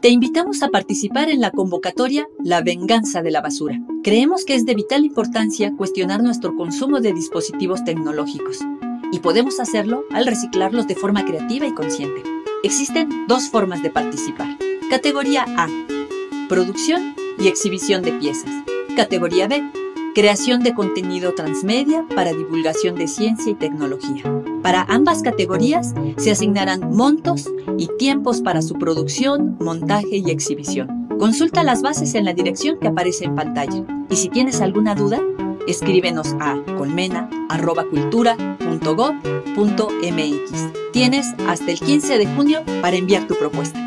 Te invitamos a participar en la convocatoria La venganza de la basura. Creemos que es de vital importancia cuestionar nuestro consumo de dispositivos tecnológicos y podemos hacerlo al reciclarlos de forma creativa y consciente. Existen dos formas de participar. Categoría A. Producción y exhibición de piezas. Categoría B. Creación de contenido transmedia para divulgación de ciencia y tecnología. Para ambas categorías se asignarán montos y tiempos para su producción, montaje y exhibición. Consulta las bases en la dirección que aparece en pantalla. Y si tienes alguna duda, escríbenos a colmena.cultura.gov.mx. Tienes hasta el 15 de junio para enviar tu propuesta.